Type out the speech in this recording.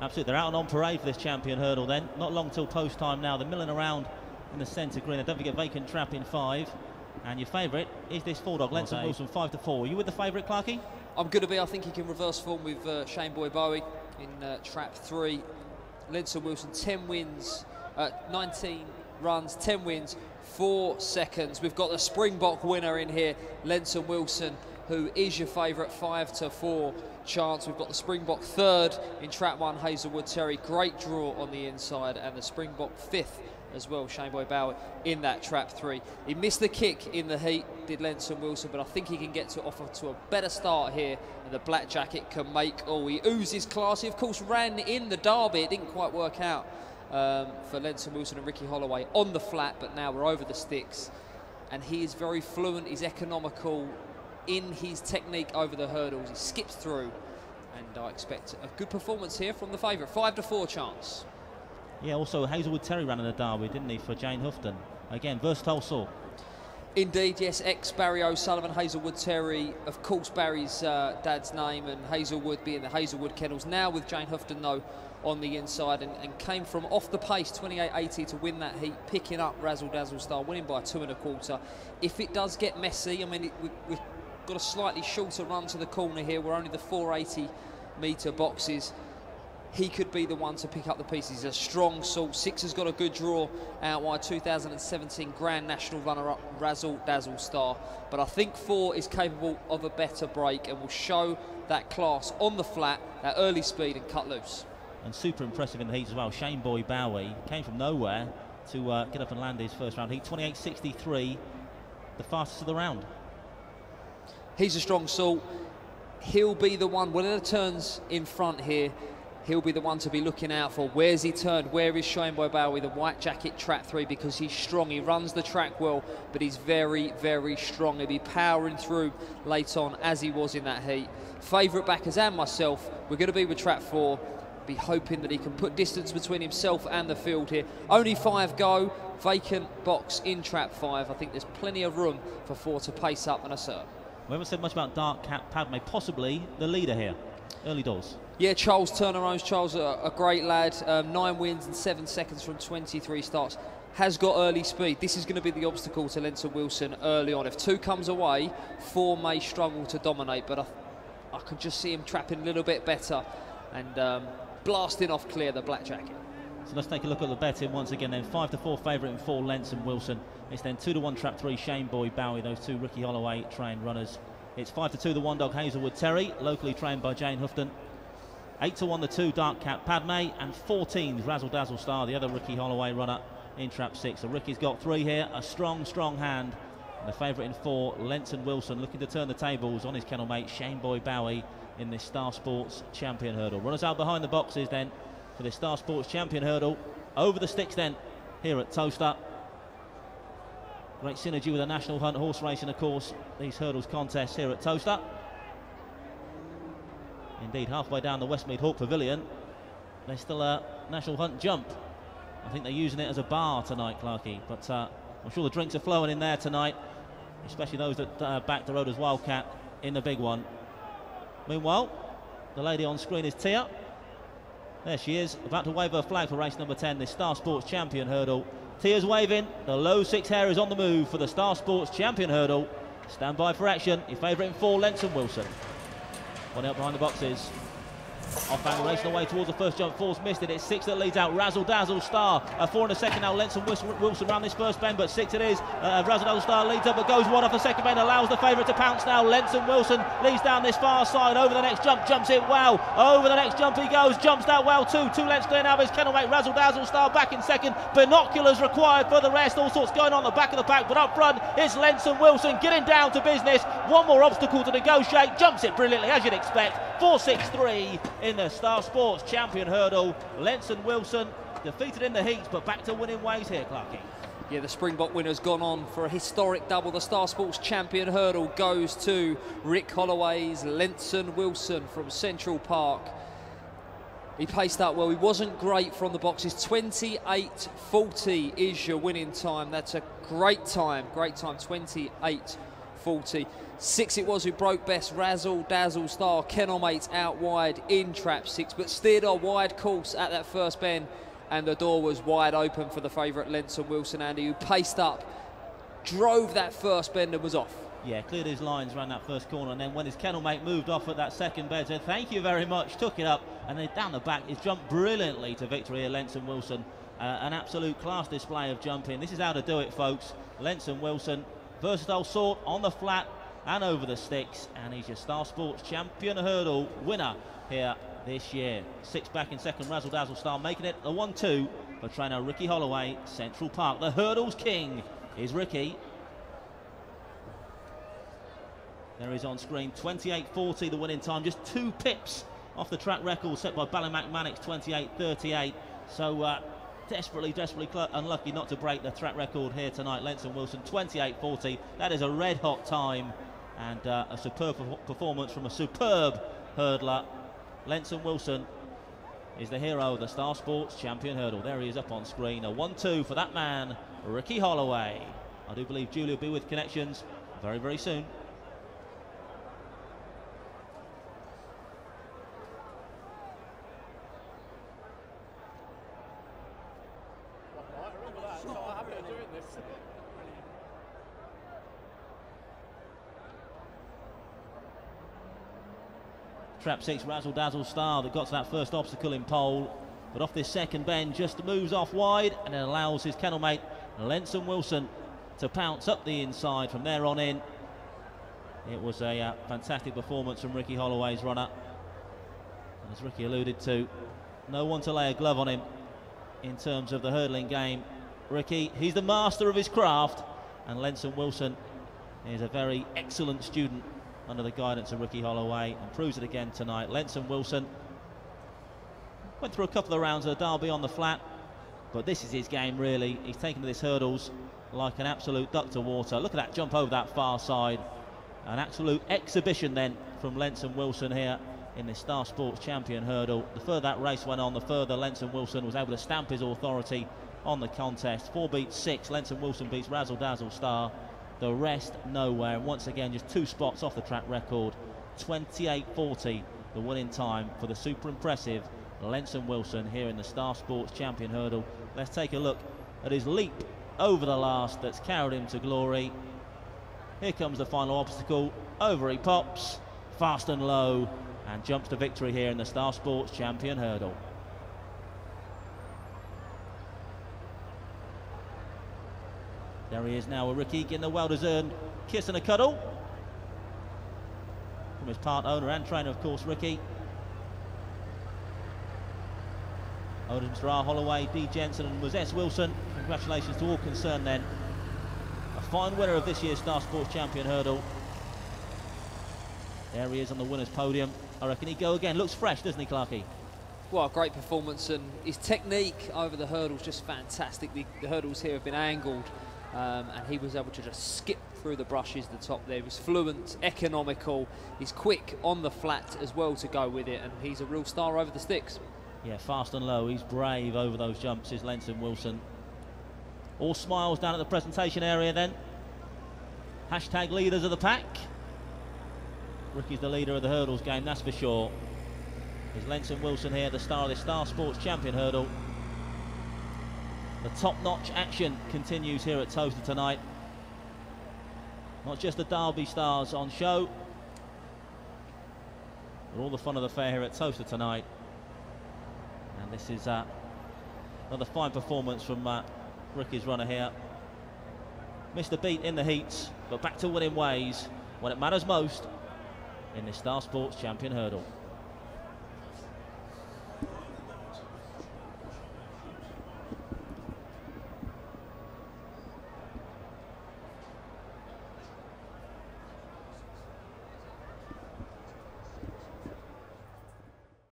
Absolutely, they're out and on parade for this champion hurdle then. Not long till post time now. They're milling around in the centre green. And don't forget vacant trap in five. And your favourite is this four dog, Lenson Wilson, five to four. Are you with the favourite, Clarky? I'm going to be. I think he can reverse form with uh, Shane Boy Bowie in uh, trap three. Lenson Wilson, 10 wins, uh, 19 runs, 10 wins, four seconds. We've got the Springbok winner in here, Lenson Wilson, who is your favourite, five to four chance. We've got the Springbok third in trap one, Hazelwood Terry. Great draw on the inside, and the Springbok fifth as well, Shane Boy Bauer, in that trap three. He missed the kick in the heat, did Lenson Wilson, but I think he can get to offer to a better start here, and the Black Jacket can make all. He oozes class. He, of course, ran in the derby. It didn't quite work out um, for Lenson Wilson and Ricky Holloway on the flat, but now we're over the sticks. And he is very fluent, he's economical in his technique over the hurdles. He skips through, and I expect a good performance here from the favourite. Five to four chance. Yeah, also Hazelwood Terry ran in the derby, didn't he, for Jane Houghton? Again, versatile sort. Indeed, yes, ex Barry O'Sullivan, Hazelwood Terry, of course, Barry's uh, dad's name, and Hazelwood being the Hazelwood Kennels. Now with Jane Houghton, though, on the inside, and, and came from off the pace 28.80 to win that heat, picking up Razzle Dazzle Star, winning by two and a quarter. If it does get messy, I mean, it, we, we've got a slightly shorter run to the corner here. We're only the 480 metre boxes he could be the one to pick up the pieces. A strong salt. Six has got a good draw out wide. 2017 Grand National runner-up Razzle Dazzle Star. But I think four is capable of a better break and will show that class on the flat, that early speed and cut loose. And super impressive in the heat as well. Shane Boy Bowie came from nowhere to uh, get up and land his first round heat. 28.63, the fastest of the round. He's a strong salt. He'll be the one, whatever turns in front here, he'll be the one to be looking out for. Where's he turned? Where is Shane Boy Bowie, the white jacket trap three? Because he's strong. He runs the track well, but he's very, very strong. He'll be powering through late on as he was in that heat. Favourite backers and myself, we're going to be with trap four. Be hoping that he can put distance between himself and the field here. Only five go, vacant box in trap five. I think there's plenty of room for four to pace up and assert. We haven't said much about Dark Cat Padme, possibly the leader here, early doors. Yeah, Charles Turner owns Charles, a, a great lad. Um, nine wins and seven seconds from 23 starts. Has got early speed. This is going to be the obstacle to Lenson Wilson early on. If two comes away, four may struggle to dominate, but I, I can just see him trapping a little bit better and um, blasting off clear the black jacket. So let's take a look at the betting once again. Then five to four favourite in four, Lenson Wilson. It's then two to one trap three, Shane Boy Bowie. Those two Ricky Holloway trained runners. It's five to two the one dog Hazelwood Terry, locally trained by Jane Houghton. 8 to 1 the 2 Dark Cat Padme and 14 Razzle Dazzle Star, the other Ricky Holloway runner in trap 6. So Ricky's got three here, a strong, strong hand. And the favourite in 4, Lenson Wilson, looking to turn the tables on his kennel mate Shane Boy Bowie in this Star Sports Champion Hurdle. Runners out behind the boxes then for the Star Sports Champion Hurdle. Over the sticks then here at Towcester. Great synergy with the National Hunt horse racing, of course, these hurdles contests here at Towcester. Indeed, halfway down the Westmead Hawk Pavilion, there's still a National Hunt jump. I think they're using it as a bar tonight, Clarkey, but uh, I'm sure the drinks are flowing in there tonight, especially those that uh, back the Dorotas Wildcat in the big one. Meanwhile, the lady on screen is Tia. There she is, about to wave her flag for race number 10, the Star Sports Champion Hurdle. Tia's waving, the low six hare is on the move for the Star Sports Champion Hurdle. Stand by for action, your favourite in four, Lenson Wilson. One out behind the boxes. Off angle racing away towards the first jump. Four's missed it. It's six that leads out. Razzle Dazzle Star. Uh, four in the second now. Lenson Wilson, around this first bend, but six it is. Uh, Razzle Dazzle Star leads up, but goes one off the second bend. Allows the favourite to pounce now. Lenson Wilson leads down this far side. Over the next jump. Jumps it well. Over the next jump he goes. Jumps that well too. Two lengths clear now. His kennel mate Razzle Dazzle Star back in second. Binoculars required for the rest. All sorts going on the back of the pack, but up front it's Lenson Wilson getting down to business. One more obstacle to negotiate. Jumps it brilliantly as you'd expect. 4-6-3 in the Star Sports Champion Hurdle. Lenson Wilson defeated in the heats, but back to winning ways here, Clarky. Yeah, the Springbok winner's gone on for a historic double. The Star Sports Champion Hurdle goes to Rick Holloway's Lenson Wilson from Central Park. He paced up well. He wasn't great from the boxes. 28.40 is your winning time. That's a great time. Great time. 28 140. Six it was who broke best, Razzle Dazzle Star, Kennelmates out wide in trap six, but steered a wide course at that first bend, and the door was wide open for the favourite Lenson Wilson Andy, who paced up, drove that first bend and was off. Yeah, cleared his lines around that first corner, and then when his kennel mate moved off at that second bed, said thank you very much, took it up, and then down the back, he's jumped brilliantly to victory here, Lenson Wilson. Uh, an absolute class display of jumping. This is how to do it, folks. Lenson Wilson, versatile sort on the flat and over the sticks, and he's your Star Sports champion hurdle winner here this year. Six back in second, Razzle Dazzle Star, making it a 1 2 for trainer Ricky Holloway, Central Park. The hurdles king is Ricky. There is on screen 28.40 the winning time, just two pips off the track record set by Ballymac Mannix 28.38. So uh, desperately, desperately unlucky not to break the track record here tonight. Lenson Wilson 28.40. That is a red hot time and uh, a superb performance from a superb hurdler. Lenson Wilson is the hero of the Star Sports Champion Hurdle. There he is up on screen. A 1-2 for that man, Ricky Holloway. I do believe Julie will be with connections very, very soon. Trap 6 Razzle Dazzle Star that got to that first obstacle in pole. But off this second bend, just moves off wide and it allows his kennel mate, Lenson Wilson, to pounce up the inside from there on in. It was a uh, fantastic performance from Ricky Holloway's runner. As Ricky alluded to, no one to lay a glove on him in terms of the hurdling game. Ricky, he's the master of his craft, and Lenson Wilson is a very excellent student under the guidance of Ricky Holloway and proves it again tonight. Lenson Wilson went through a couple of rounds of the Derby on the flat, but this is his game really. He's taken to this hurdles like an absolute duck to water. Look at that jump over that far side. An absolute exhibition then from Lenson Wilson here in the Star Sports Champion hurdle. The further that race went on, the further Lenson Wilson was able to stamp his authority on the contest. Four beats six. Lenson Wilson beats Razzle Dazzle Star. The rest nowhere. And once again, just two spots off the track record. 28.40, the winning time for the super impressive Lenson Wilson here in the Star Sports Champion Hurdle. Let's take a look at his leap over the last that's carried him to glory. Here comes the final obstacle. Over he pops, fast and low, and jumps to victory here in the Star Sports Champion Hurdle. There he is now, a Ricky getting a well-deserved kiss and a cuddle from his part owner and trainer, of course, Ricky. Odin. R. Holloway, D. Jensen and Moses Wilson. Congratulations to all concerned then. A fine winner of this year's Star Sports Champion Hurdle. There he is on the winner's podium. I reckon he'd go again. Looks fresh, doesn't he, Clarky? Well, great performance and his technique over the hurdles just fantastic. The, the hurdles here have been angled um, and he was able to just skip through the brushes the top there. He was fluent, economical, he's quick on the flat as well to go with it, and he's a real star over the sticks. Yeah, fast and low, he's brave over those jumps, is Lenson Wilson. All smiles down at the presentation area then. Hashtag leaders of the pack. Ricky's the leader of the hurdles game, that's for sure. Is Lenson Wilson here, the star of the Star Sports Champion hurdle. The top-notch action continues here at Towcester tonight. Not just the Derby stars on show, but all the fun of the fair here at Towcester tonight. And this is uh, another fine performance from uh, Ricky's runner here. Missed a beat in the heats, but back to winning ways when it matters most in the Star Sports Champion Hurdle.